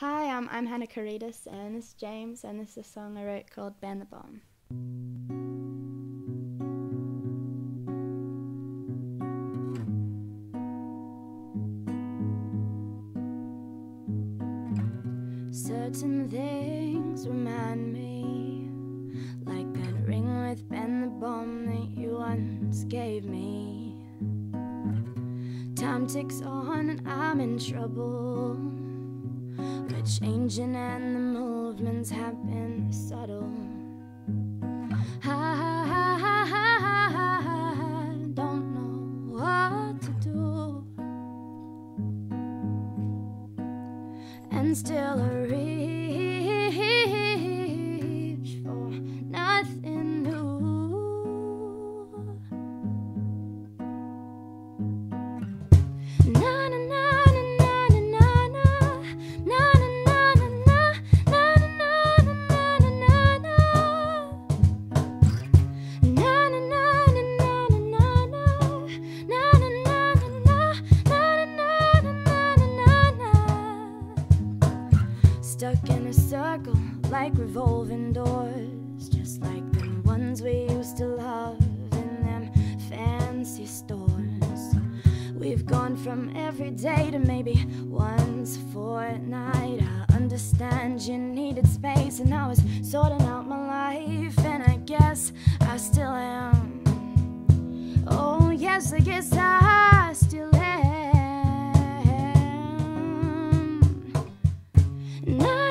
Hi, um, I'm Hannah Karydas, and this is James, and this is a song I wrote called Ban the Bomb. Certain things remind me, like that ring with Ban the Bomb that you once gave me. Time ticks on, and I'm in trouble. We're changing, and the movements have been subtle. Don't know what to do, and still I reach for nothing like revolving doors, just like them ones we used to love in them fancy stores. We've gone from every day to maybe once a fortnight. I understand you needed space, and I was sorting out my life, and I guess I still am. Oh, yes, I guess I still am. Na